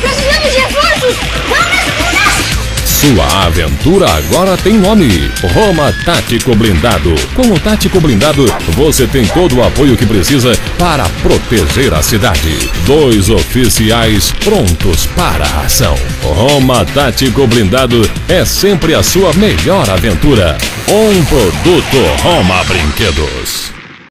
Precisamos de reforços! Sua aventura agora tem nome: Roma Tático Blindado. Com o Tático Blindado, você tem todo o apoio que precisa para proteger a cidade. Dois oficiais prontos para a ação. Roma Tático Blindado é sempre a sua melhor aventura. Um produto Roma Brinquedos.